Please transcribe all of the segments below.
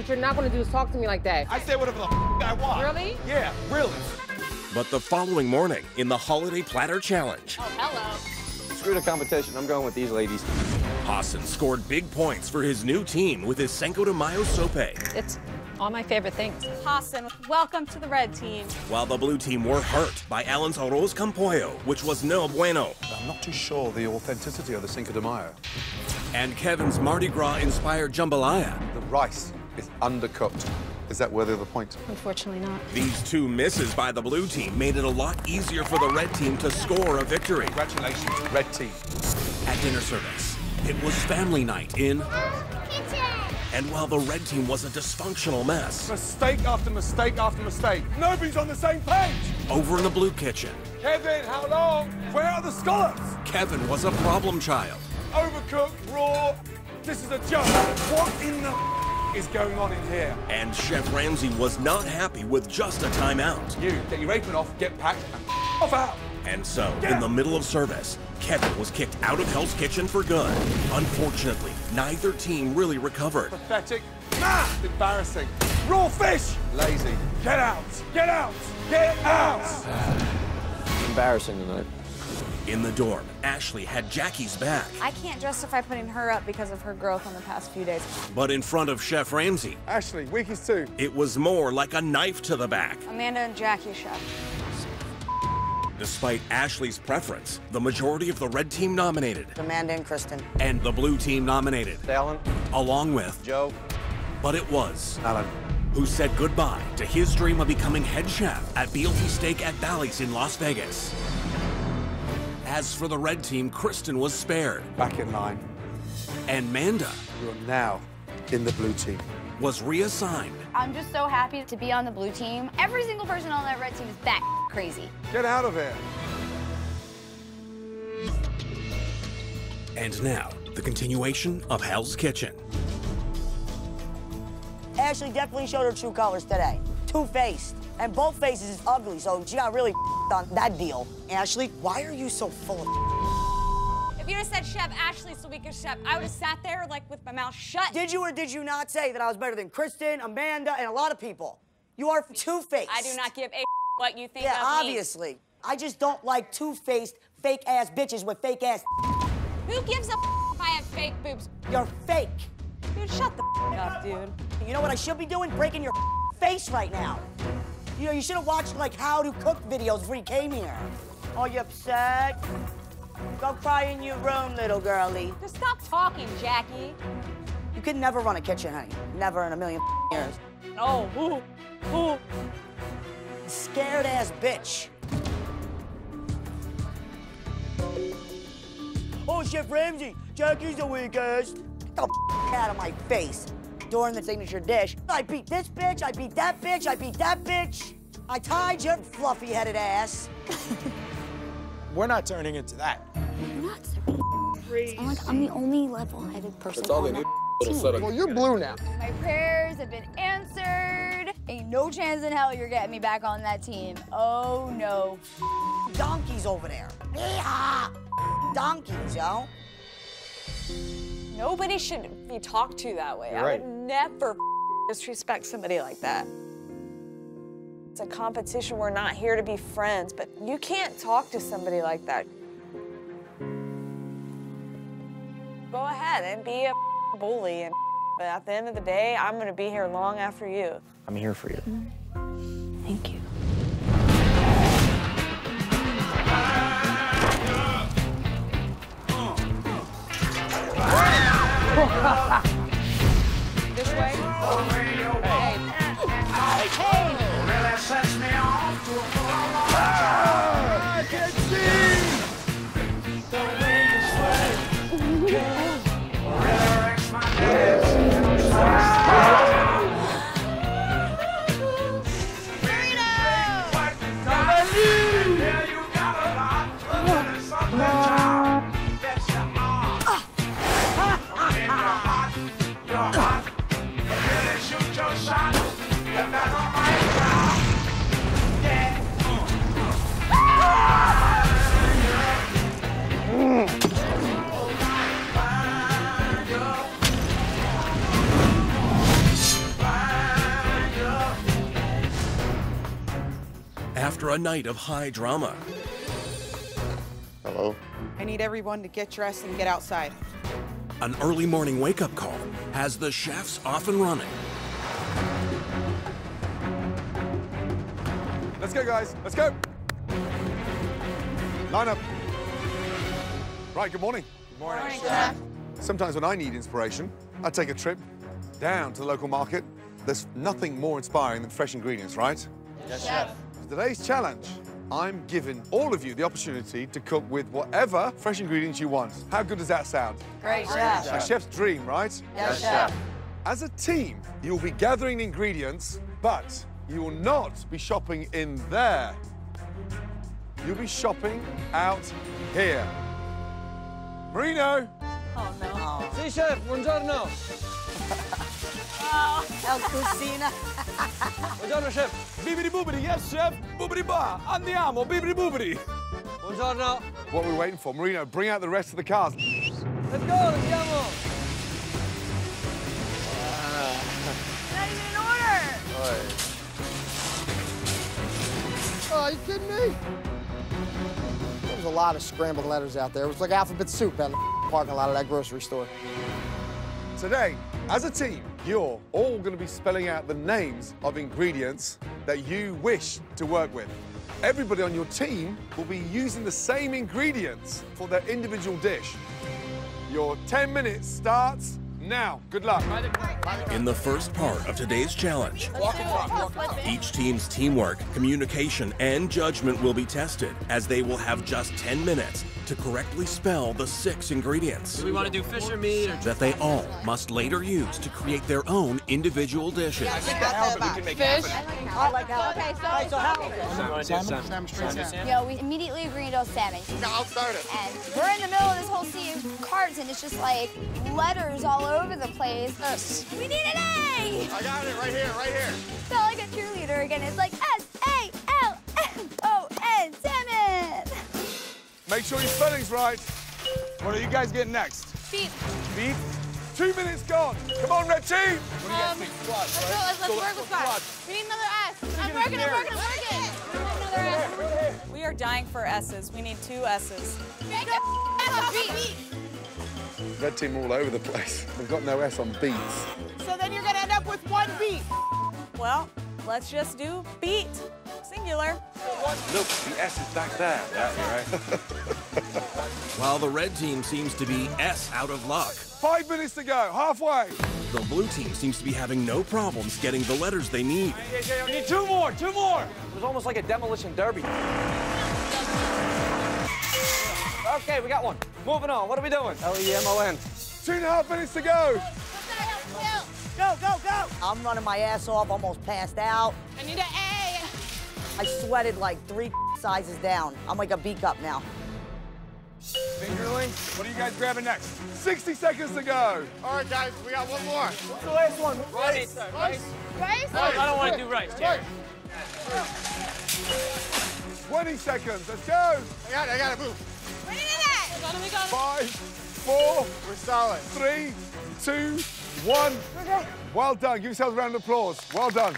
what you're not going to do is talk to me like that. I say whatever the I want. Really? Yeah, really. But the following morning, in the Holiday Platter Challenge, Oh, hello. Screw the competition. I'm going with these ladies. Hassan scored big points for his new team with his Cinco de Mayo sope, It's all my favorite things. Hassan, welcome to the red team. while the blue team were hurt by Alan's arroz con pollo, which was no bueno, I'm not too sure the authenticity of the Cinco de Mayo. and Kevin's Mardi Gras-inspired jambalaya. The rice is undercooked. Is that worthy of the point? Unfortunately not. These two misses by the blue team made it a lot easier for the red team to score a victory. Congratulations, red team. At dinner service, it was family night in... Oh, and while the red team was a dysfunctional mess, Mistake after mistake after mistake. Nobody's on the same page. over in the blue kitchen, Kevin, how long? Where are the scallops? Kevin was a problem child. Overcooked, raw. This is a joke. What in the is going on in here? And Chef Ramsay was not happy with just a timeout. You, get your apron off, get packed, and off out. And so, in the middle of service, Kevin was kicked out of Hell's Kitchen for good. Unfortunately, neither team really recovered. Pathetic. Ah, embarrassing. Raw fish. Lazy. Get out. Get out. Get out. Embarrassing tonight. In the dorm, Ashley had Jackie's back. I can't justify putting her up because of her growth on the past few days. But in front of Chef Ramsay, Ashley, weakest two. it was more like a knife to the back. Amanda and Jackie, chef. Despite Ashley's preference, the majority of the red team nominated Amanda and Kristen. and the blue team nominated, Alan, along with, Joe, but it was, Alan. who said goodbye to his dream of becoming head chef at BLT Steak at Bally's in Las Vegas. As for the red team, Kristen was spared, Back in line. and Manda You are now in the blue team. was reassigned. I'm just so happy to be on the blue team. Every single person on that red team is that crazy. Get out of here. And now, the continuation of Hell's Kitchen. Ashley definitely showed her true colors today. Two-faced. And both faces is ugly, so she got really on that deal. Ashley, why are you so full of If you'd have said Chef Ashley's the weakest chef, I would have sat there like with my mouth shut. Did you or did you not say that I was better than Kristen, Amanda, and a lot of people? You are two-faced. I do not give a what you think Yeah, of me. obviously. I just don't like two-faced, fake-ass bitches with fake-ass. Who gives a if I have fake boobs? You're fake. Dude, shut the up, dude. You know what I should be doing? Breaking your face right now. You know, you should have watched like how to cook videos before you came here. Are you upset? Go cry in your room, little girlie. Just stop talking, Jackie. You could never run a kitchen, honey. Never in a million years. Oh, ooh, ooh. Scared ass bitch. Oh, Chef Ramsay, Jackie's the weakest. Get the out of my face. During the signature dish, I beat this bitch, I beat that bitch, I beat that bitch. I tied your fluffy-headed ass. We're not turning into that. Nuts. I'm like, I'm the only level-headed person on that team. Well, you're blue now. My prayers have been answered. Ain't no chance in hell you're getting me back on that team. Oh, no. Donkeys over there. Yeehaw! Donkeys, yo. Nobody should be talked to that way. I right. Would never disrespect somebody like that. It's a competition. We're not here to be friends, but you can't talk to somebody like that. Go ahead and be a bully, and but at the end of the day, I'm gonna be here long after you. I'm here for you. Thank you. Hey. Hey. Hey. Me off to a full after a night of high drama. Hello? I need everyone to get dressed and get outside. An early morning wake up call has the chefs off and running. Let's go, guys. Let's go. Line up. Right, good morning. Good morning. chef. Sometimes when I need inspiration, I take a trip down to the local market. There's nothing more inspiring than fresh ingredients, right? Yes, chef. For today's challenge, I'm giving all of you the opportunity to cook with whatever fresh ingredients you want. How good does that sound? Great chef. A chef's dream, right? Yes, chef. As a team, you'll be gathering ingredients, but you will not be shopping in there. You'll be shopping out here. Marino, Oh no. Si, chef, buongiorno. Oh, El Cucina. Buongiorno, chef. bibidi boobidi, yes, chef. Boobidi ba, andiamo, bibidi boobidi. Buongiorno. What are we waiting for? Marino, bring out the rest of the cars. Let's go, andiamo. Not even in order. Oh, are you kidding me? There was a lot of scrambled letters out there. It was like alphabet soup out in the parking lot of that grocery store. Today, as a team, you're all going to be spelling out the names of ingredients that you wish to work with. Everybody on your team will be using the same ingredients for their individual dish. Your 10 minutes starts now. Good luck. In the first part of today's challenge, each team's teamwork, communication, and judgment will be tested as they will have just 10 minutes to correctly spell the six ingredients We want to do fish or meat or that they all must later use to create their own individual dishes. Fish. I like how. Okay, so- All right, so how? Salmon, straight salmon. Yo, we immediately agreed on salmon. I'll start it. And we're in the middle of this whole sea of cards, and it's just like letters all over the place. We need an A! I got it right here, right here. Felt like a cheerleader again. It's like S Make sure your spelling's right. What are you guys getting next? Beef. Beef. Two minutes gone. Come on, red team. Um, let's go. Let's, let's work with squad. We need another S. I'm working. I'm working. I'm working. Another S. We are dying for S's. We need two S's. Make a S on beef. Red team all over the place. They've got no S on beats. So then you're gonna end up with one beat. Well, let's just do beat. Singular. Look, the S is back there. Yeah, right. While the red team seems to be S out of luck, Five minutes to go. Halfway. the blue team seems to be having no problems getting the letters they need. We need two more. Two more. It was almost like a demolition derby. Okay, we got one. Moving on. What are we doing? L-E-M-O-N. Two and a half minutes to go. Go, go, go. I'm running my ass off, almost passed out. I need an A. I sweated like three sizes down. I'm like a B cup now. Fingerling. What are you guys grabbing next? 60 seconds to go. All right, guys, we got one more. What's the last one? Rice. Rice? I don't want to do rice, Jerry. 20 seconds. Let's go. I got it, I got to move. We need an A. We got it. We got it. Five, four, We're solid. three, two, one. Well done. Give yourselves a round of applause. Well done.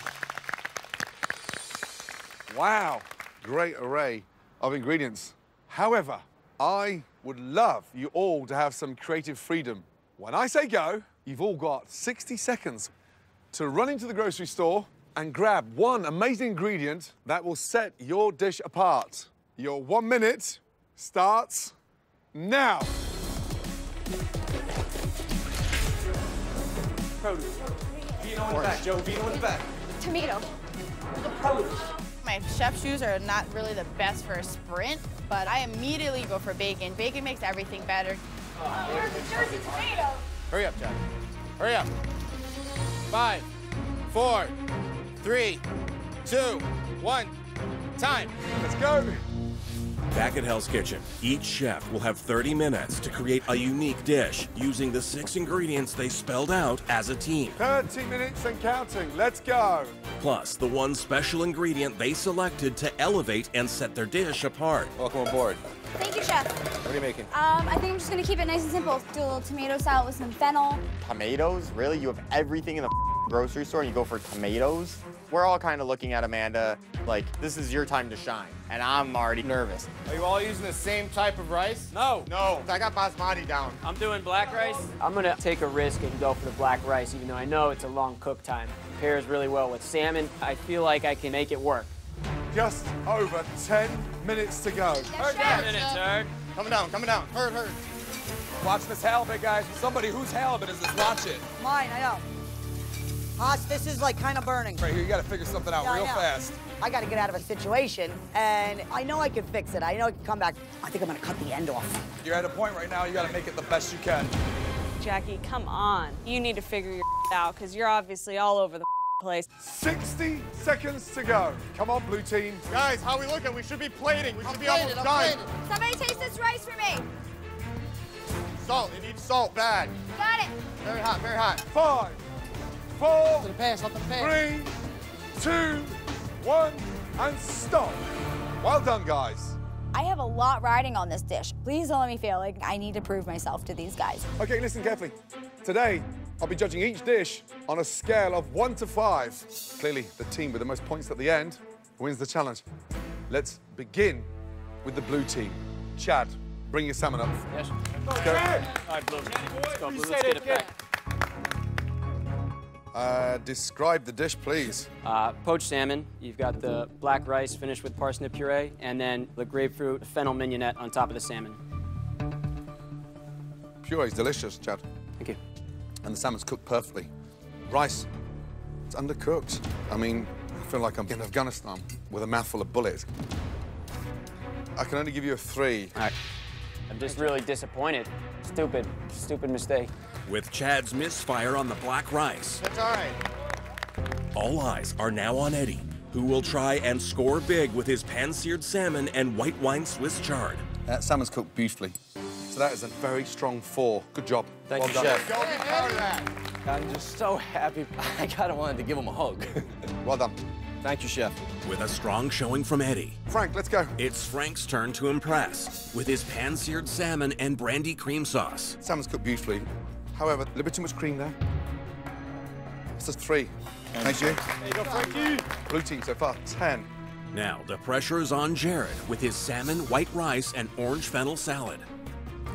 Wow. Great array of ingredients. However, I would love you all to have some creative freedom. When I say go, you've all got 60 seconds to run into the grocery store and grab one amazing ingredient that will set your dish apart. Your one minute starts now. Produce. Vino in the back, Joe. Vino in the back. Tomato. My chef shoes are not really the best for a sprint, but I immediately go for bacon. Bacon makes everything better. Jersey tomato. Hurry up, Jack. Hurry up. Five, four, three, two, one. Time. Let's go. Back at Hell's Kitchen, each chef will have 30 minutes to create a unique dish using the six ingredients they spelled out as a team, 30 minutes and counting. Let's go. plus the one special ingredient they selected to elevate and set their dish apart. Welcome aboard. Thank you, chef. What are you making? Um, I think I'm just gonna keep it nice and simple. Do a little tomato salad with some fennel. Tomatoes? Really? You have everything in the grocery store and you go for tomatoes, we're all kind of looking at Amanda like, this is your time to shine. And I'm already nervous. Are you all using the same type of rice? No. No. I got basmati down. I'm doing black rice. I'm gonna take a risk and go for the black rice, even though I know it's a long cook time. Pairs really well with salmon. I feel like I can make it work. Just over 10 minutes to go. Heard down. minutes, Heard. Coming down, coming down. Heard, heard. Watch this halibut, guys. Somebody whose halibut is this? Watch it. Mine, I know. Haas, this is like kind of burning. Right here, you gotta figure something out Yeah, real know. fast. I got to get out of a situation, and I know I can fix it. I know I can come back. I think I'm gonna cut the end off. You're at a point right now, you gotta make it the best you can. Jackie, come on. You need to figure your out because you're obviously all over the place. 60 seconds to go. Come on, blue team. Guys, how we looking? We should be plating. We should be plated, almost I'm done. plated. Somebody taste this rice for me. Salt. It needs salt bad. Got it. Very hot, very hot. Five, four, To the pass, off the pass. three, two, one, and stop. Well done, guys. I have a lot riding on this dish. Please don't let me feel like I need to prove myself to these guys. Okay, listen carefully. Today, I'll be judging each dish on a scale of one to five. Clearly, the team with the most points at the end wins the challenge. Let's begin with the blue team. Chad, bring your salmon up. Yes. Let's go. All right, Blue. Let's go, Blue. Let's get it back. Uh, describe the dish, please. Uh, poached salmon. You've got the black rice finished with parsnip puree, and then the grapefruit fennel mignonette on top of the salmon. Puree's delicious, Chad. Thank you. And the salmon's cooked perfectly. Rice, it's undercooked. I mean, I feel like I'm in Afghanistan with a mouthful of bullets. I can only give you a three. All right. I'm just really disappointed. Stupid, stupid mistake. With Chad's misfire on the black rice, That's all right. all eyes are now on Eddie, who will try and score big with his pan-seared salmon and white wine Swiss chard. That salmon's cooked beautifully. So that is a very strong four. Good job. Thank well you, done. Chef. Don't be proud of that. I'm just so happy. I kind of wanted to give him a hug. Well done. Thank you, Chef. With a strong showing from Eddie, Frank, let's go. it's Frank's turn to impress with his pan-seared salmon and brandy cream sauce. Salmon's cooked beautifully. However, a little bit too much cream there. It's just three. Thank you. There you go, Frankie. Blue team so far, 10. Now the pressure is on Jared with his salmon, white rice, and orange fennel salad.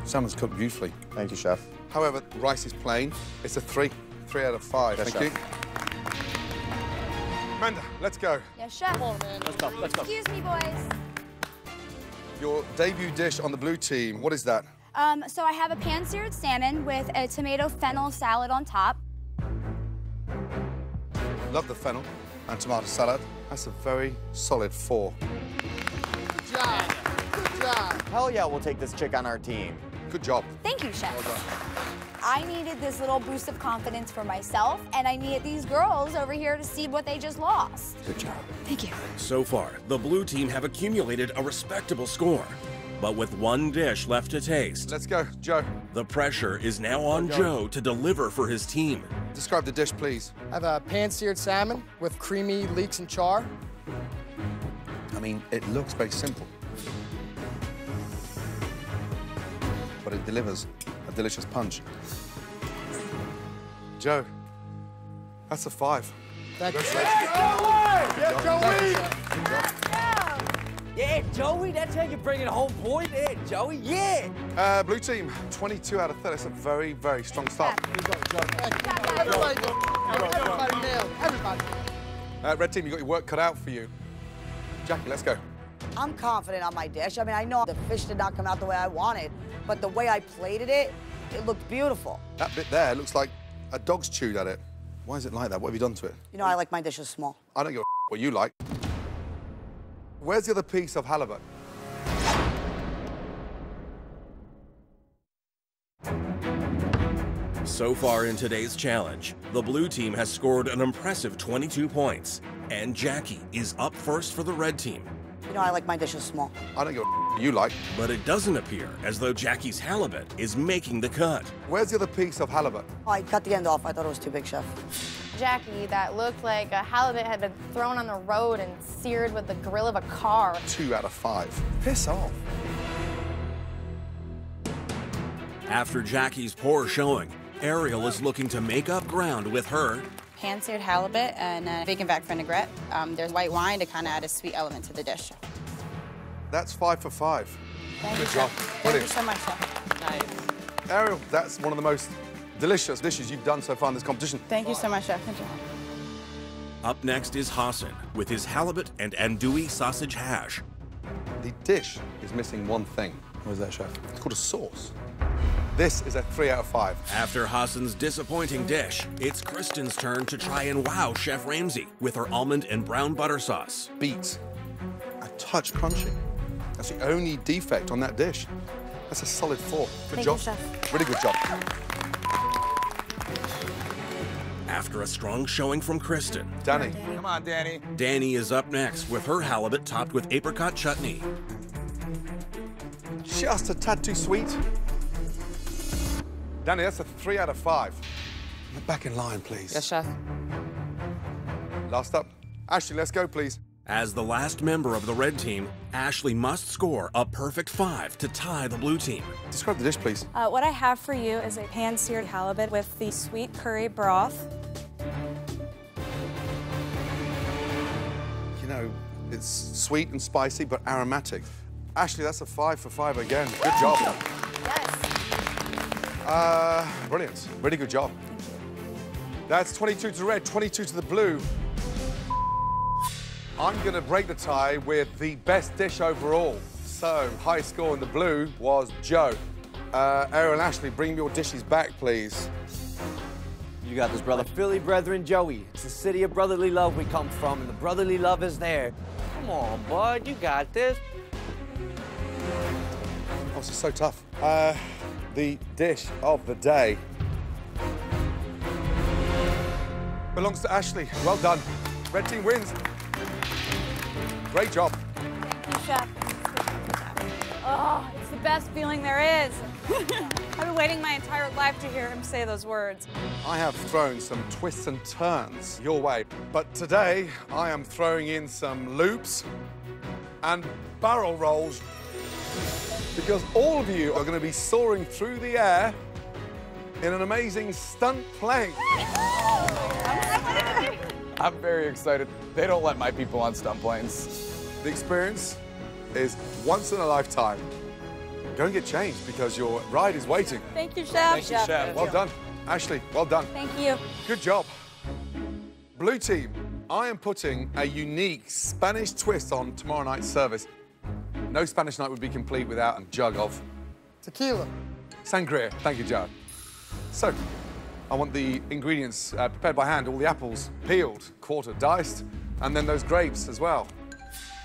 Salmon's cooked beautifully. Thank you, Chef. However, rice is plain. It's a three. Three out of five. Yes, Thank chef. you. Amanda, let's go. Yes, chef. Let's go, let's go. Excuse me, boys. Your debut dish on the blue team, what is that? Um, so I have a pan-seared salmon with a tomato fennel salad on top. Love the fennel and tomato salad. That's a very solid four. Good job. Good job. Hell yeah, we'll take this chick on our team. Good job. Thank you, chef. I needed this little boost of confidence for myself, and I needed these girls over here to see what they just lost. Good job. Thank you. So far, the blue team have accumulated a respectable score. But with one dish left to taste, Let's go, Joe. the pressure is now on Joe to deliver for his team. Describe the dish, please. I have a pan-seared salmon with creamy leeks and char. I mean, it looks very simple. But it delivers a delicious punch. Joe, that's a five. Thank you. Yeah, Joey! Yeah, Joey, that's how you bring it home, boy. Yeah, Joey, yeah. Uh, blue team, 22 out of 30. That's a very, very strong start. Everybody, everybody nailed. Everybody. Uh, red team, you got your work cut out for you. Jackie, let's go. I'm confident on my dish. I mean, I know the fish did not come out the way I wanted, but the way I plated it, it looked beautiful. That bit there looks like a dog's chewed at it. Why is it like that? What have you done to it? You know, I like my dishes small. I don't give a what you like. Where's the other piece of halibut? So far in today's challenge, the blue team has scored an impressive 22 points, and Jackie is up first for the red team. You know, I like my dishes small. I don't give a what you like. But it doesn't appear as though Jackie's halibut is making the cut. Where's the other piece of halibut? Oh, I cut the end off. I thought it was too big, chef. Jackie, that looked like a halibut had been thrown on the road and seared with the grill of a car. Two out of five. Piss off. After Jackie's poor showing, Ariel is looking to make up ground with her pan-seared halibut and a bacon back vinaigrette. Um, there's white wine to kind of add a sweet element to the dish. That's five for five. Thank Good you, job. Thank Brilliant. you so much, chef. Ariel, that's one of the most delicious dishes you've done so far in this competition. Thank you so much, chef. Good job. Up next is Hassan with his halibut and andouille sausage hash. The dish is missing one thing. What is that, chef? It's called a sauce. This is a three out of five. After Hassan's disappointing dish, it's Kristen's turn to try and wow Chef Ramsay with her almond and brown butter sauce. Beets. A touch crunchy. That's the only defect on that dish. That's a solid four. Good Thank job. you, chef. Really good job. After a strong showing from Kristen, Danny. Come on, Danny. Danny is up next with her halibut topped with apricot chutney. Just a tad too sweet. Danny, that's a three out of five. Back in line, please. Yes, chef. Last up. Ashley, let's go, please. As the last member of the red team, Ashley must score a perfect five to tie the blue team. Describe the dish, please. Uh, what I have for you is a pan-seared halibut with the sweet curry broth. You know, it's sweet and spicy, but aromatic. Ashley, that's a five for five again. Good job. Yes. Uh, brilliant. Really good job. That's 22 to red, 22 to the blue. I'm going to break the tie with the best dish overall. So, high score in the blue was Joe. Uh, and Ashley, bring your dishes back, please. You got this, brother. Philly brethren Joey. It's the city of brotherly love we come from, and the brotherly love is there. Come on, bud. You got this. Oh, this is so tough. Uh, the dish of the day belongs to Ashley. Well done. Red team wins. Great job. Chef. Oh, it's the best feeling there is. I've been waiting my entire life to hear him say those words. I have thrown some twists and turns your way, but today I am throwing in some loops and barrel rolls because all of you are going to be soaring through the air in an amazing stunt plane. I'm very excited. They don't let my people on stunt planes. The experience is once in a lifetime. Go and get changed because your ride is waiting. Thank you, Chef. Thank you, Chef. Well done. Ashley, well done. Thank you. Good job. Blue team, I am putting a unique Spanish twist on tomorrow night's service. No Spanish night would be complete without a jug of Tequila. sangria. Thank you, Joe. So, I want the ingredients uh, prepared by hand, all the apples peeled, quartered, diced, and then those grapes as well.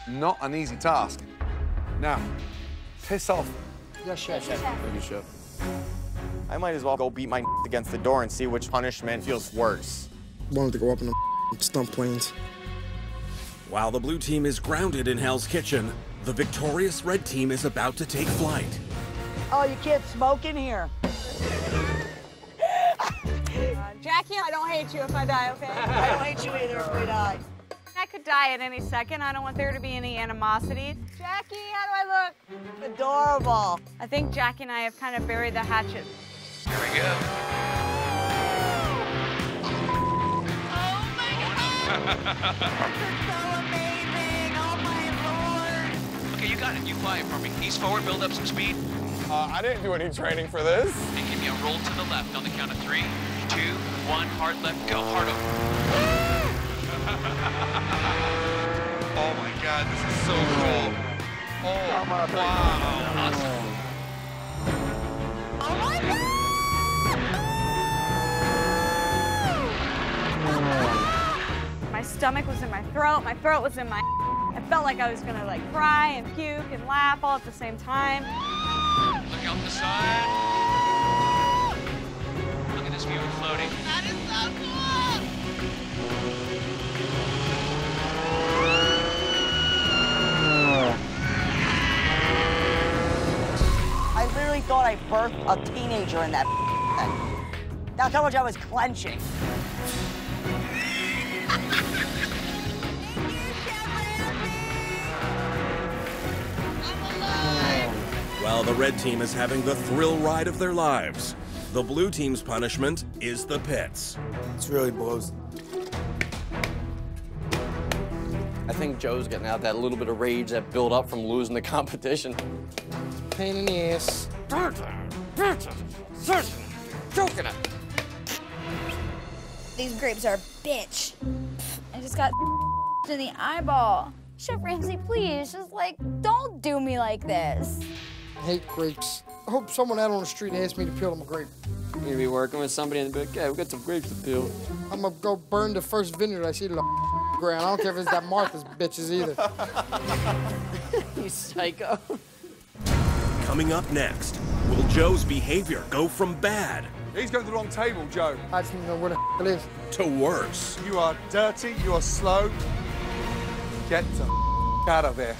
Not an easy task. Now, piss off. Yes, chef. Thank you, chef. I might as well go beat my against the door and see which punishment feels worse. Wanted to go up in the stump planes. While the blue team is grounded in Hell's Kitchen, the victorious red team is about to take flight. Oh, you can't smoke in here. Jackie, I don't hate you if I die, okay? I don't hate you either, great eye. I could die at any second. I don't want there to be any animosity. Jackie, how do I look? Adorable. I think Jackie and I have kind of buried the hatchet. Here we go. Oh my God! Okay, you got it. You fly it for me. Ease forward, build up some speed, Uh, I didn't do any training for this. and give me a roll to the left on the count of three, two, one. Hard left, go. Hard over. oh my God, this is so cool. Oh, wow. Awesome. Oh my stomach was in my throat, my throat was in my I felt like I was gonna like cry and puke and laugh all at the same time. Look out the side. really thought I birthed a teenager in that thing. That's how much I was clenching. While the red team is having the thrill ride of their lives, the blue team's punishment is the pits. This really blows. I think Joe's getting out that little bit of rage that built up from losing the competition. Pain in the ass. Joking. These grapes are a bitch. I just got in the eyeball. Chef Ramsay, please, just like, don't do me like this. I hate grapes. I hope someone out on the street asked me to peel them a grape. You're gonna be working with somebody and be like, yeah, we got some grapes to peel. I'm gonna go burn the first vineyard I see to the ground. I don't care if it's that Martha's bitches either. you psycho. Coming up next, will Joe's behavior go from bad He's going to the wrong table, Joe. I just don't know where the it is. to worse? You are dirty, you are slow. Get the out of there.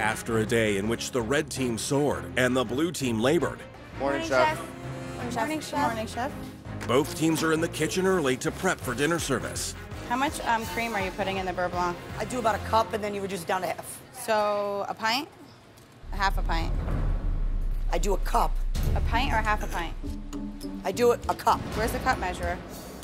After a day in which the red team soared and the blue team labored, Morning, Morning, chef. Morning, chef. Morning, chef. Morning, chef. both teams are in the kitchen early to prep for dinner service. How much um, cream are you putting in the beurre blanc? I do about a cup and then you reduce it down to half. So a pint? A half a pint? I do a cup. A pint or half a pint? I do it a cup. Where's the cup measurer?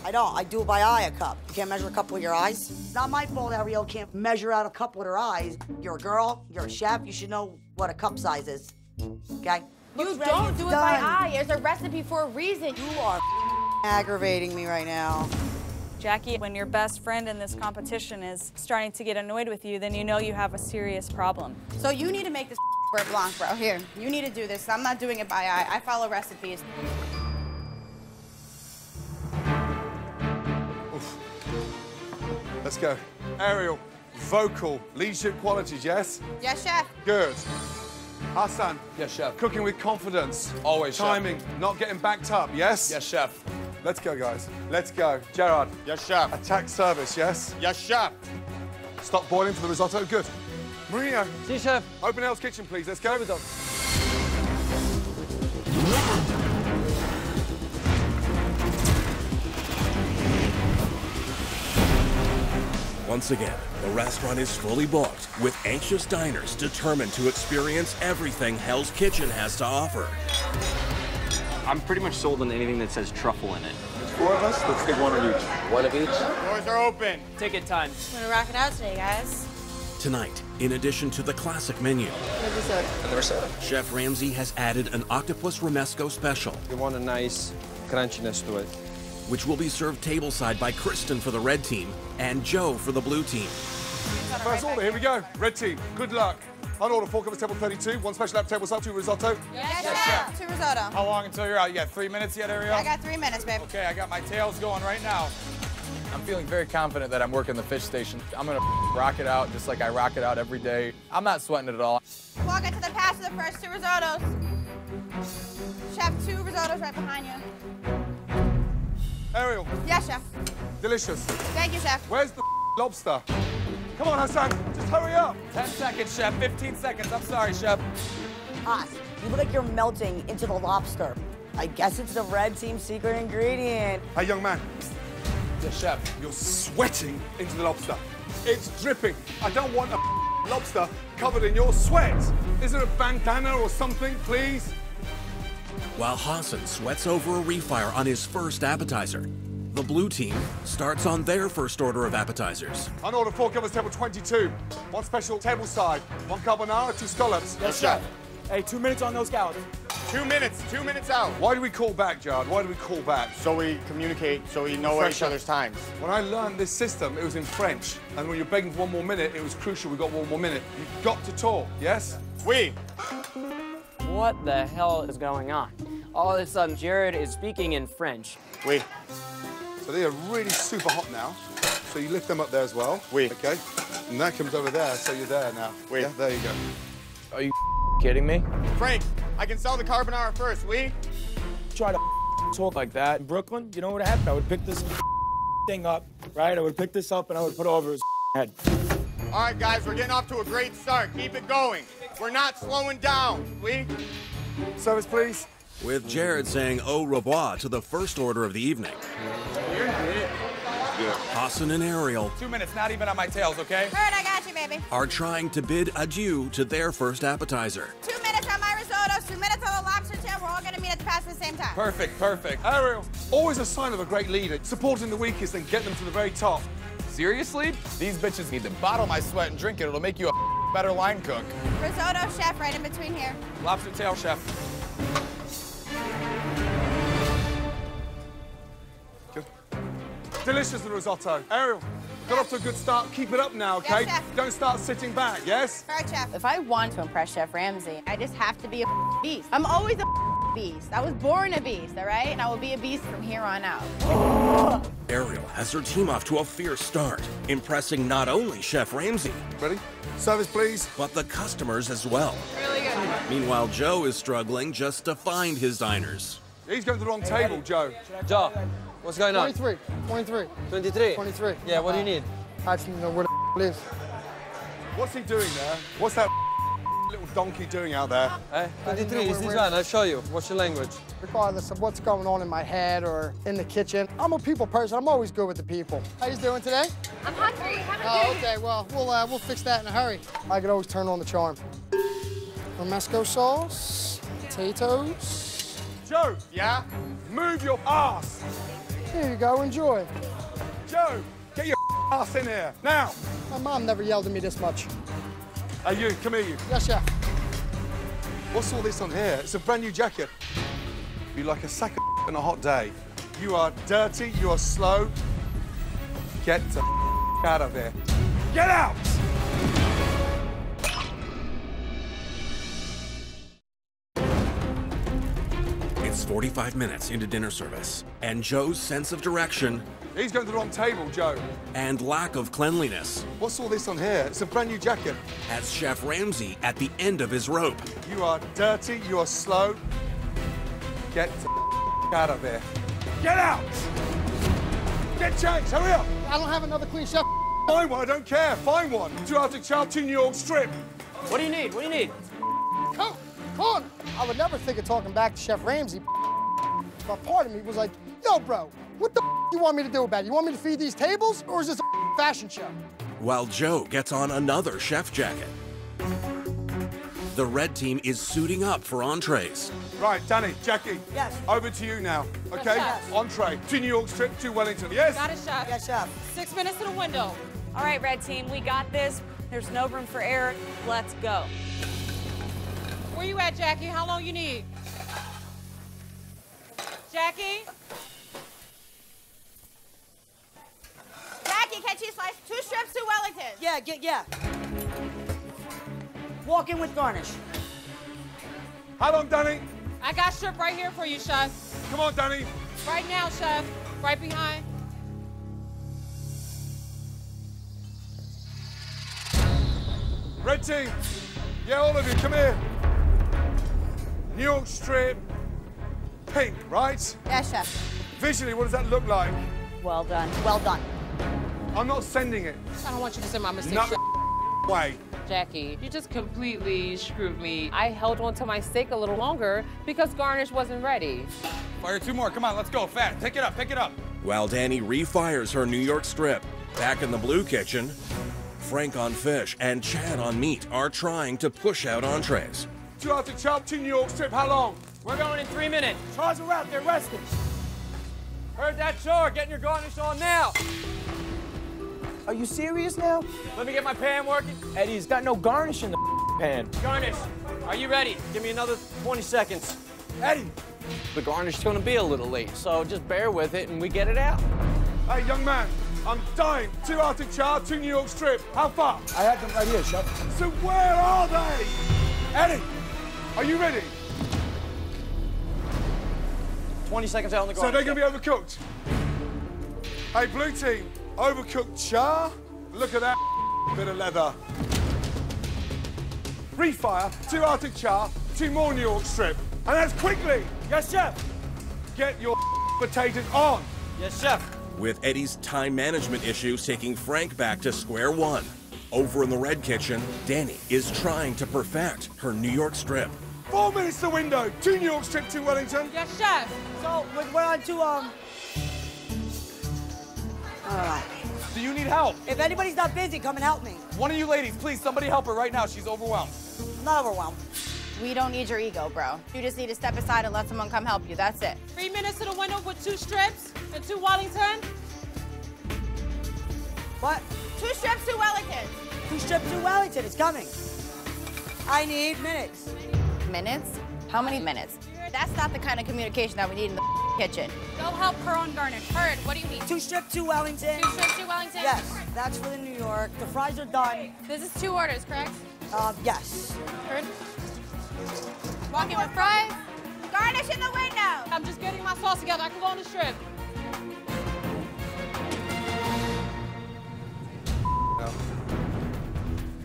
I don't. I do it by eye a cup. You can't measure a cup with your eyes. It's not my fault Ariel can't measure out a cup with her eyes. You're a girl. You're a chef. You should know what a cup size is. Okay? You Looks don't it's do it by eye. There's a recipe for a reason. You are aggravating me right now. Jackie, when your best friend in this competition is starting to get annoyed with you, then you know you have a serious problem. So you need to make this beurre blanc, bro. Here, you need to do this. I'm not doing it by eye. I follow recipes. Let's go. Ariel, vocal, leadership qualities, yes? Yes, chef. Good. Hassan. Yes, chef. Cooking with confidence. Always, chef. Timing, not getting backed up, yes? Yes, chef. Let's go, guys. Let's go. Gerard. Yes, chef. Attack service, yes? Yes, chef. Stop boiling for the risotto. Good. Marino. See, chef. Open Hell's Kitchen, please. Let's go. Once again, the restaurant is fully booked with anxious diners determined to experience everything Hell's Kitchen has to offer. I'm pretty much sold on anything that says truffle in it. Four of us, let's take one of each. One of each? Doors are open. Ticket time. I'm gonna rock it out today, guys. Tonight, in addition to the classic menu, Another soda. Chef Ramsay has added an octopus romesco special, You want a nice crunchiness to it. which will be served tableside by Kristen for the red team and Joe for the blue team. First order, here we go. Red team, good luck. On order, four covers, table 32. One special app table side, two risotto. Yes, chef. Two risotto. How long until you're out? You got three minutes yet, Ariel? I got three minutes, babe. Okay, I got my tails going right now. I'm feeling very confident that I'm working the fish station. I'm gonna rock it out just like I rock it out every day. I'm not sweating it at all. Walk into the pass for the first two risottos. Chef, two risottos right behind you. Ariel, Yes, chef. delicious. Thank you, chef. Where's the lobster? Come on, Hassan, just hurry up. 10 seconds, chef. 15 seconds. I'm sorry, chef. Hot. You look like you're melting into the lobster. I guess it's the red team secret ingredient. Hey, young man, Yes, chef. you're sweating into the lobster. It's dripping. I don't want a lobster covered in your sweat. Is there a bandana or something, please? While Hassan sweats over a refire on his first appetizer, the blue team starts on their first order of appetizers. On order, four covers, table 22. One special table side, one carbonara, two scallops. Yes, chef. Hey, two minutes on those scallops. Two minutes. Two minutes out. Why do we call back, Jared? Why do we call back? So we communicate, so we know each other's times. When I learned this system, it was in French. And when you're begging for one more minute, it was crucial we got one more minute. You've got to talk, yes? Oui. What the hell is going on? All of a sudden, Jared is speaking in French. Oui. So they are really super hot now. So you lift them up there as well. Oui. Okay. And that comes over there, so you're there now. Oui. Yeah, there you go. Are you kidding me? Frank, I can sell the carbonara first. Oui. Try to talk like that in Brooklyn. You know what happened? I would pick this thing up, right? I would pick this up and I would put it over his head. All right, guys, we're getting off to a great start. Keep it going. We're not slowing down. Oui. Service, please. With Jared saying au revoir to the first order of the evening. you're good. Hassan and Ariel Two minutes, not even on my tails, okay? Bird, I got you, baby. are trying to bid adieu to their first appetizer. Two minutes on my risotto, two minutes on the lobster tail. We're all gonna meet at the pass at the same time. Perfect, perfect. Ariel, always a sign of a great leader, supporting the weakest and get them to the very top. Seriously? These bitches need to bottle my sweat and drink it. It'll make you a better line cook. Risotto chef right in between here. Lobster tail chef. Delicious, the risotto. Ariel, got off to a good start. Keep it up now, okay? Yes, chef. Don't start sitting back, yes? All right, chef. If I want to impress Chef Ramsay, I just have to be a beast. I'm always a beast. I was born a beast, all right? And I will be a beast from here on out. Ariel has her team off to a fierce start, impressing not only Chef Ramsay. Ready? Service, please. But the customers as well. Really good. Meanwhile, Joe is struggling just to find his diners. He's going to the wrong table, Joe. Joe, what's going on? 23, 23. 23? 23. Yeah, what do you need? I just need to know where the lives. What's he doing there? What's that little donkey doing out there? Eh? 23, is this one? I'll show you. What's your language? Regardless of what's going on in my head or in the kitchen, I'm a people person. I'm always good with the people. How you doing today? I'm hungry. Haven't Oh, okay. Well, we'll uh, we'll fix that in a hurry. I could always turn on the charm. Romesco sauce, potatoes. Joe, yeah? Move your ass. Here you go. Enjoy. Joe, get your ass in here, now. My mom never yelled at me this much. Hey, you, come here, you. Yes, chef. What's all this on here? It's a brand new jacket. You like a sack of on a hot day. You are dirty, you are slow. Get the out of here. Get out! It's 45 minutes into dinner service, and Joe's sense of direction He's going to the wrong table, Joe. and lack of cleanliness What's all this on here? It's a brand new jacket. has Chef Ramsay at the end of his rope. You are dirty, you are slow. Get the out of here. Get out! Get changed, hurry up! I don't have another clean chef. Find one, I don't care. Find one. Two out of char, two New York strip. What do you need? What do you need? Come, come on. I would never think of talking back to Chef Ramsay. But part of me was like, yo, bro, what the you want me to do about it? You want me to feed these tables, or is this a fashion show? While Joe gets on another chef jacket. The red team is suiting up for entrees. Right, Danny, Jackie. Yes. Over to you now, okay? Yes. Entree. To New York strip, to Wellington. Yes? Got it, chef. Yes, chef. Six minutes to the window. All right, red team, we got this. There's no room for error. Let's go. Where you at, Jackie? How long you need? Jackie? Jackie, can cheese slice? Two strips, two Wellingtons. Yeah, get yeah. Walk in with garnish. How long, Danny? I got strip right here for you, chef. Come on, Danny. Right now, chef. Right behind. Red team. Yeah, all of you, come here. New York strip, pink, right? Yes, chef. Visually, what does that look like? Well done. Well done. I'm not sending it. I don't want you to send my mistake. No chef. way. Jackie, you just completely screwed me. I held on to my steak a little longer because garnish wasn't ready. Fire two more. Come on, let's go. Fast. Pick it up. Pick it up. While Danny refires her New York strip. Back in the blue kitchen, Frank on fish and Chad on meat are trying to push out entrees. Two out to char, two New York strip. How long? We're going in three minutes. Charge are out. They're resting. Heard that char. Getting your garnish on now. Are you serious now? Let me get my pan working. Eddie's got no garnish in the pan. Garnish, are you ready? Give me another 20 seconds. Eddie. The garnish is going to be a little late, so just bear with it and we get it out. Hey, young man, I'm dying. Two out to char, two New York strip. How far? I have them right here, chef. So where are they? Eddie, are you ready? 20 seconds out on the So they're going to be overcooked. Hey, blue team, overcooked char. Look at that bit of leather. Refire, two Arctic char, two more New York strip. And that's quickly. Yes, chef. Get your potatoes on. Yes, chef. With Eddie's time management issues taking Frank back to square one. Over in the red kitchen, Danny is trying to perfect her New York strip. Four minutes to window. Two New York strip, two Wellington. Yes, chef. So we're, we're on to um. All right. Do you need help? If anybody's not busy, come and help me. One of you ladies, please, somebody help her right now. She's overwhelmed. I'm not overwhelmed. We don't need your ego, bro. You just need to step aside and let someone come help you. That's it. Three minutes to the window with two strips and two Wellington. What? Two strips, to Wellington. Two strips to Wellington. It's coming. I need minutes. Minutes? How many minutes? That's not the kind of communication that we need in the kitchen. Go help her on garnish. Heard, what do you need? Two strip, two Wellington. Two strips, to Wellington? Yes, that's for the New York. The fries are done. This is two orders, correct? Um, yes. Heard. Walking with fries. Garnish in the window. I'm just getting my sauce together. I can go on the strip.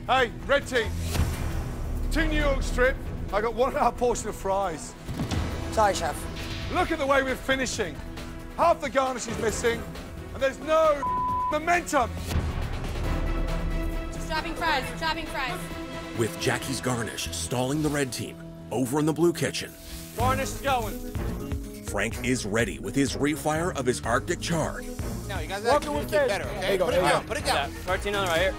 Hey, red team. Two New York strip. I got one and a half portion of fries. Sorry, chef. Look at the way we're finishing. Half the garnish is missing, and there's no momentum. Shopping fries, shopping fries. With Jackie's garnish stalling the red team, over in the blue kitchen, Garnish is going. Frank is ready with his refire of his Arctic char. No, you guys Welcome gotta with communicate this. better, okay? go, Put it there you down, go. put it down. Tartino right here.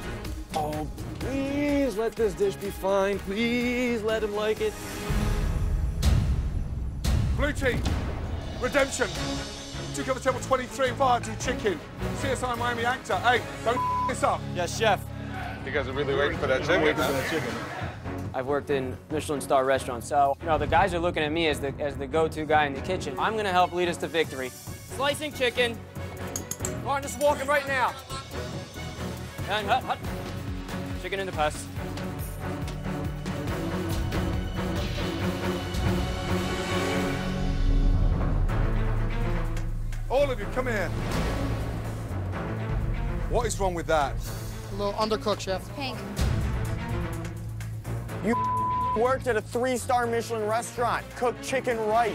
Oh, please let this dish be fine. Please let him like it. Blue team, redemption. Took over table 23, fire to chicken. CSI Miami actor. Hey, don't this up. Yes, chef. You guys are really waiting for that chicken. huh? I've worked in Michelin star restaurants, so you know the guys are looking at me as the as the go-to guy in the kitchen. I'm gonna help lead us to victory. Slicing chicken. Garnish walking right now. And hut, hut. Chicken in the past. All of you, come here. What is wrong with that? A little undercooked, chef. Pink. You worked at a three-star Michelin restaurant. Cook chicken right.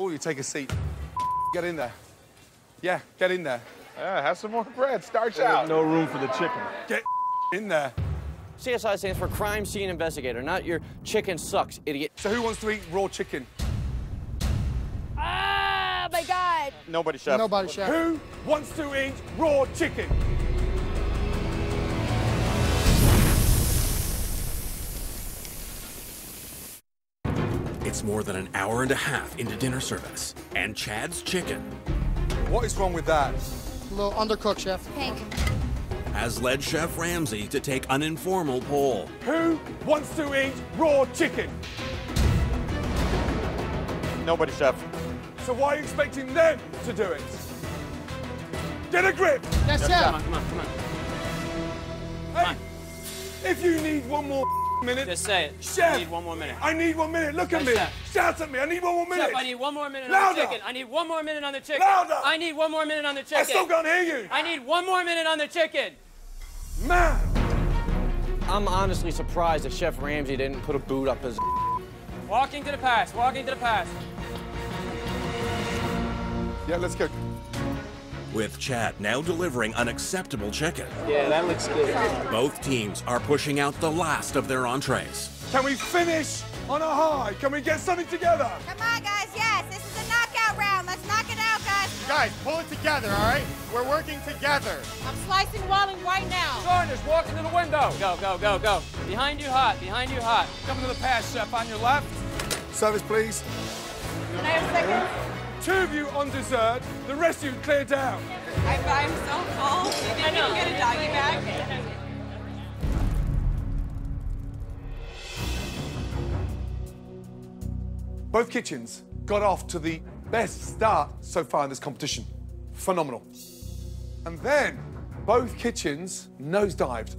Oh, you take a seat. Get in there. Yeah, get in there. Yeah, have some more bread. Starch out. No room for the chicken. Get in there. CSI stands for Crime Scene Investigator, not your chicken sucks, idiot. So who wants to eat raw chicken? Ah, my God. Nobody, chef. Nobody, chef. Who wants to eat raw chicken? More than an hour and a half into dinner service, and Chad's chicken What is wrong with that? A little undercooked, chef. Pink. has led Chef Ramsay to take an informal poll. Who wants to eat raw chicken? Nobody, chef. So why are you expecting them to do it? Get a grip! Yes, Come chef. on, come on, come on. Hey, if you need one more minute, Just say it. Chef, I need one more minute. I need one minute. Look at Yes, me. chef. Shout at me. I need one more minute. Chef, I need one more minute on the chicken. I need one more minute on the chicken. Louder. I need one more minute on the chicken. I still can't hear you. I need one more minute on the chicken. Man. I'm honestly surprised that Chef Ramsay didn't put a boot up his. Walking to the pass. Walking to the pass. Yeah, let's go. With Chad now delivering unacceptable chicken. Yeah, that looks good. Both teams are pushing out the last of their entrees. Can we finish on a high? Can we get something together? Come on, guys. Yes, this is a knockout round. Let's knock it out, guys. Guys, pull it together, all right? We're working together. I'm slicing Welling right now. Garnish, walking to the window. Go, go, go, go. Behind you hot. Behind you hot. Coming to the pass, chef, on your left. Service, please. Can I have a second? Two of you on dessert. The rest of you clear down. I, I'm so cold. I know. Get a doggy bag. Both kitchens got off to the best start so far in this competition. Phenomenal. And then both kitchens nosedived.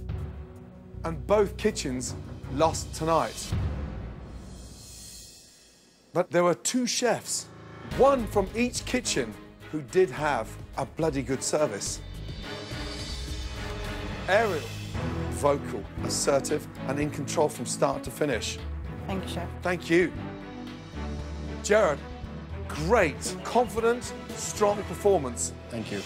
And both kitchens lost tonight. But there were two chefs, one from each kitchen, who did have a bloody good service. Ariel, vocal, assertive, and in control from start to finish. Thank you, Chef. Thank you. Jared, great, confident, strong performance. Thank you.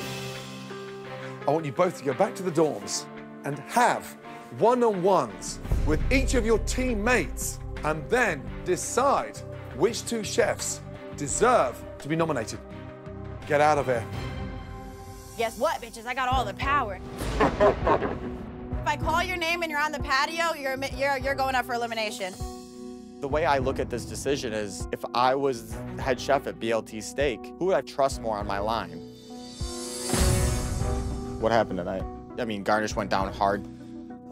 I want you both to go back to the dorms and have one-on-ones with each of your teammates and then decide which two chefs deserve to be nominated. Get out of here. Guess what, bitches? I got all the power. If I call your name and you're on the patio, you're you're you're going up for elimination. The way I look at this decision is if I was head chef at BLT Steak, who would I trust more on my line? What happened tonight? I mean, Garnish went down hard.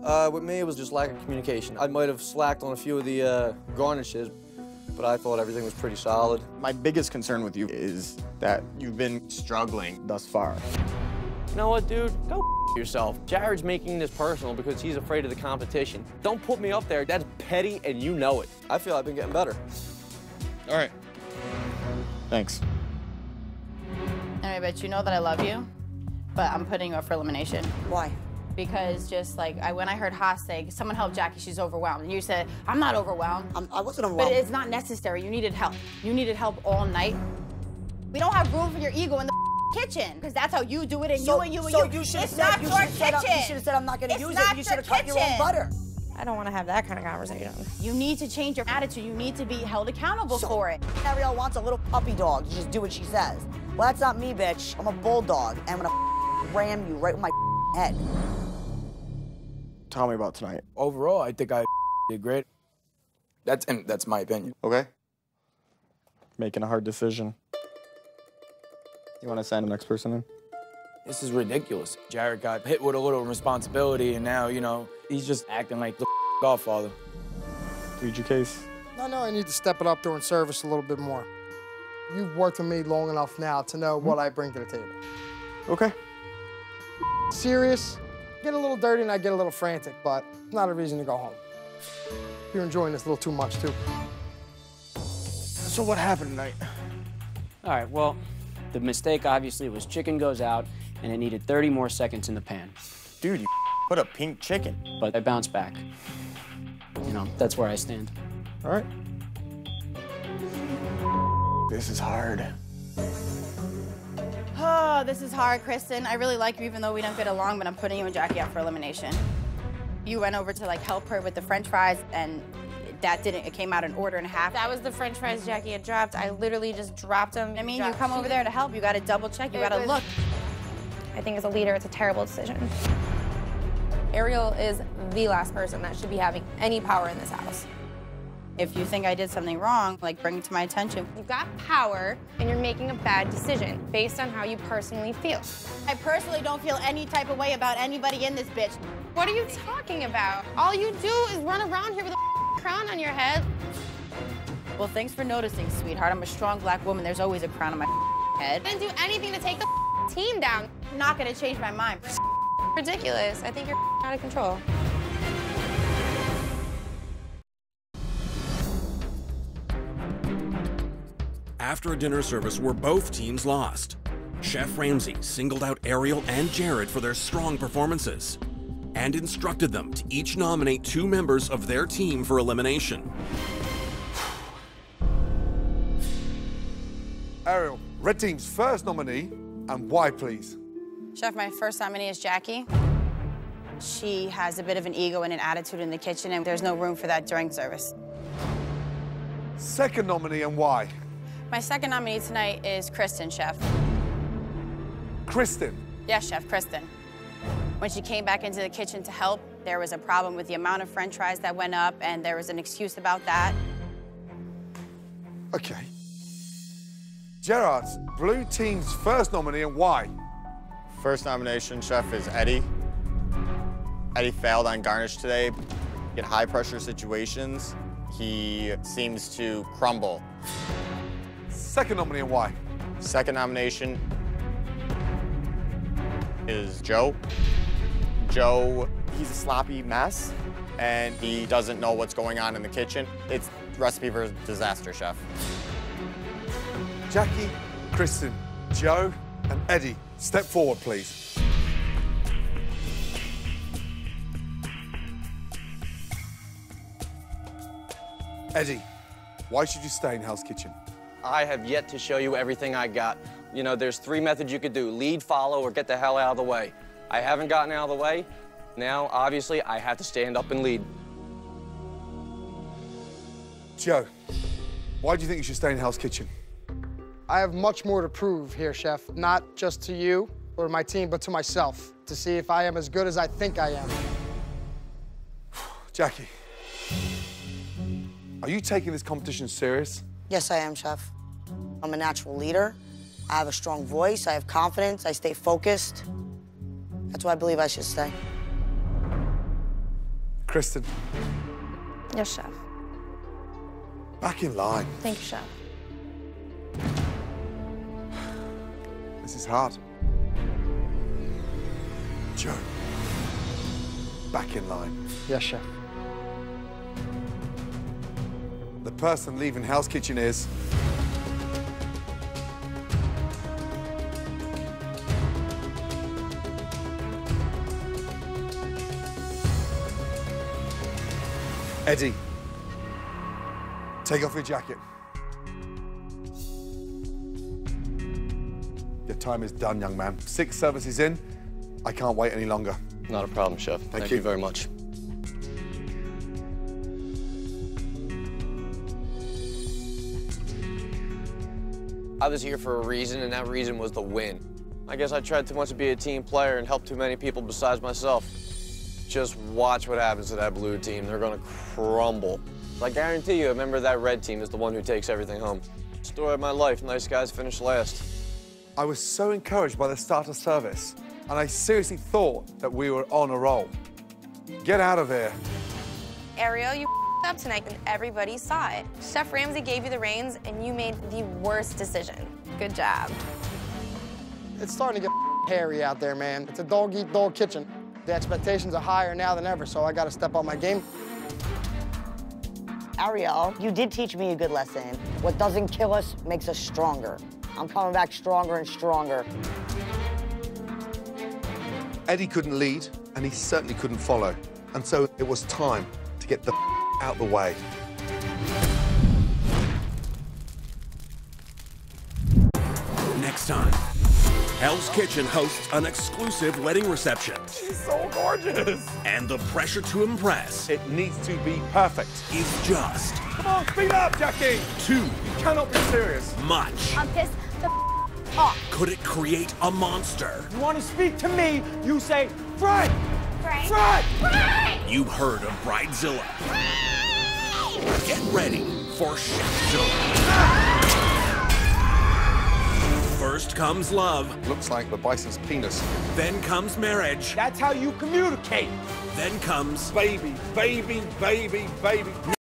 Uh, with me, it was just lack of communication. I might have slacked on a few of the uh, garnishes, but I thought everything was pretty solid. My biggest concern with you is that you've been struggling thus far. You know what, dude? Go yourself. Jared's making this personal because he's afraid of the competition. Don't put me up there. That's petty, and you know it. I feel I've been getting better. All right. Thanks. Anyway, but you know that I love you, but I'm putting you up for elimination. Why? Because just like I, when I heard Haas say, someone help Jackie, she's overwhelmed. And you said, I'm not overwhelmed. I'm, I wasn't overwhelmed. But it's not necessary. You needed help. You needed help all night. We don't have room for your ego in the kitchen because that's how you do it and So- you and you and so you. you should've it's said- not you your should've said, uh, you should've said, "I'm not gonna use it," you should've cut your own butter. I don't want to have that kind of conversation. You need to change your attitude. You need to be held accountable for it. Ariel wants a little puppy dog to just do what she says. Well, that's not me, bitch. I'm a bulldog, and I'm gonna ram you right with my head. Tell me about tonight. Overall, I think I did great. That's and that's my opinion. Okay. Making a hard decision. You want to send the next person in? This is ridiculous. Jared got hit with a little responsibility, and now you know he's just acting like the godfather. Read your case. No, no, I need to step it up during service a little bit more. You've worked with me long enough now to know what hmm? I bring to the table. Okay. Serious, get a little dirty and I get a little frantic, but not a reason to go home. You're enjoying this a little too much, too. So what happened tonight? All right, well, the mistake obviously was chicken goes out, and it needed 30 more seconds in the pan. Dude, you put a pink chicken. But I bounced back. You know, that's where I stand. All right. This is hard. Oh, this is hard, Kristen. I really like you even though we don't get along, but I'm putting you and Jackie up for elimination. You went over to like help her with the french fries and that didn't, it came out an order and a half. That was the french fries Jackie had dropped. I literally just dropped them. I mean, you come over there to help, you gotta double check, you It gotta was- look. I think as a leader, it's a terrible decision. Ariel is the last person that should be having any power in this house. If you think I did something wrong, like bring it to my attention. You've got power and you're making a bad decision based on how you personally feel. I personally don't feel any type of way about anybody in this bitch. What are you talking about? All you do is run around here with a crown on your head. Well, thanks for noticing, sweetheart. I'm a strong black woman. There's always a crown on my head. I didn't do anything to take the team down. I'm not gonna change my mind. Ridiculous. I think you're out of control. After a dinner service where both teams lost, Chef Ramsay singled out Ariel and Jared for their strong performances and instructed them to each nominate two members of their team for elimination. Ariel, red team's first nominee, and why, please? Chef, my first nominee is Jackie. She has a bit of an ego and an attitude in the kitchen, and there's no room for that during service. Second nominee, and why? My second nominee tonight is Kristen, Chef. Kristen. Yes, Chef, Kristen. When she came back into the kitchen to help, there was a problem with the amount of french fries that went up, and there was an excuse about that. Okay. Jared's blue team's first nominee, and why? First nomination, chef, is Eddie. Eddie failed on garnish today. In high pressure situations, he seems to crumble. Second nominee, and why? Second nomination is Joe. Joe, he's a sloppy mess, and he doesn't know what's going on in the kitchen. It's recipe for disaster, chef. Jackie, Kristen, Joe, and Eddie, step forward, please. Eddie, why should you stay in Hell's Kitchen? I have yet to show you everything I got. You know, there's three methods you could do lead, follow, or get the hell out of the way. I haven't gotten out of the way. Now, obviously, I have to stand up and lead. Joe, why do you think you should stay in Hell's Kitchen? I have much more to prove here, Chef, not just to you or my team, but to myself, to see if I am as good as I think I am. Jackie, are you taking this competition serious? Yes, I am, Chef. I'm a natural leader. I have a strong voice. I have confidence. I stay focused. That's why I believe I should stay. Kristen, Yes, chef. back in line. Thank you, chef. This is hard. Joe, back in line. Yes, chef. Person leaving Hell's Kitchen is. Eddie, take off your jacket. Your time is done, young man. Six services in. I can't wait any longer. Not a problem, Chef. Thank, you. you very much. I was here for a reason, and that reason was the win. I guess I tried too much to be a team player and help too many people besides myself. Just watch what happens to that blue team. They're gonna crumble. I guarantee you, a member of that red team is the one who takes everything home. Story of my life, nice guys finish last. I was so encouraged by the starter service, and I seriously thought that we were on a roll. Get out of here. Ariel, you up tonight and everybody saw it. Chef Ramsay gave you the reins and you made the worst decision. Good job. It's starting to get hairy out there, man. It's a dog-eat-dog kitchen. The expectations are higher now than ever, so I got to step up my game. Ariel, you did teach me a good lesson. What doesn't kill us makes us stronger. I'm coming back stronger and stronger. Eddie couldn't lead, and he certainly couldn't follow. And so it was time to get the out the way. Next time, Hell's Kitchen hosts an exclusive wedding reception. She's so gorgeous. And the pressure to impress It needs to be perfect. is just Come on, speed up, Jackie. too You cannot be serious. much. I'm pissed the off. Could it create a monster? You want to speak to me, you say, Frank! Frank. Frank! Frank! You've heard of Bridezilla. Get ready for Chefzilla. First comes love, Looks like the bison's penis. then comes marriage, That's how you communicate. then comes Baby, baby, baby, baby.